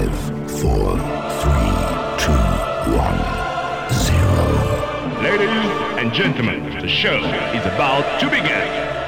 Five, four, three, two, one, zero. Ladies and gentlemen, the show is about to begin.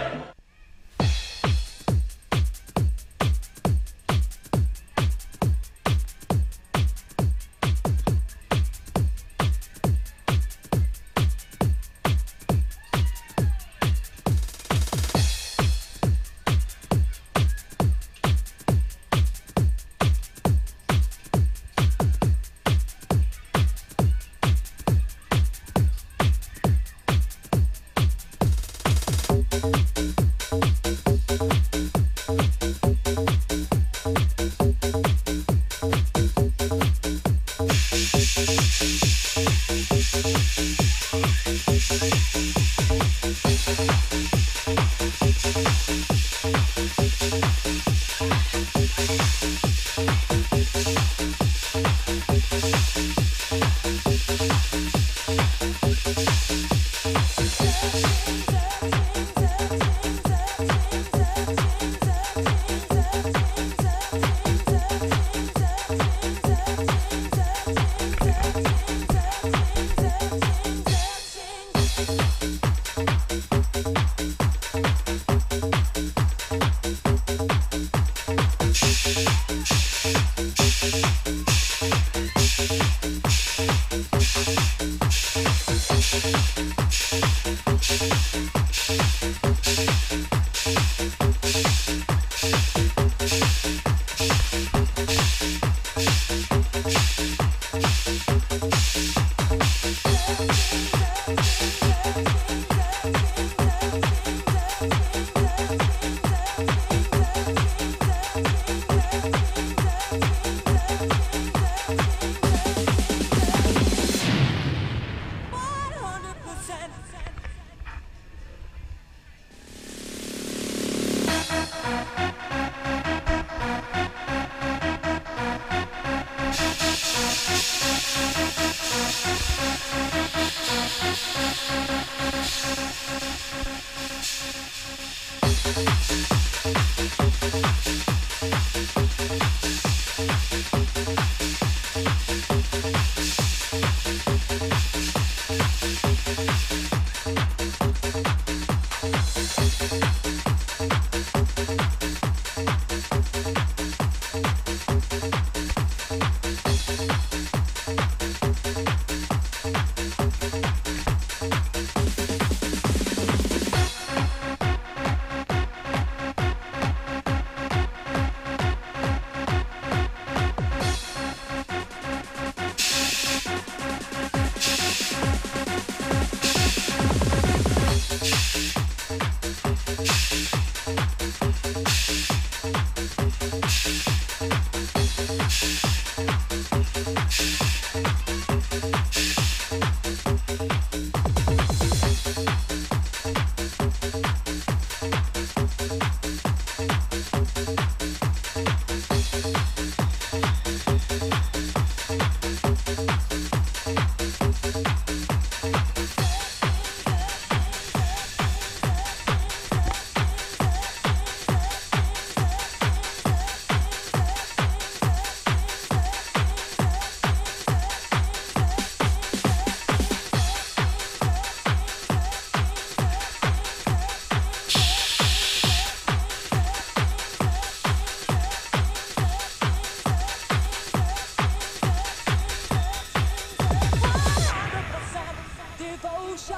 Devotion,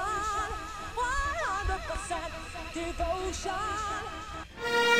100% devotion.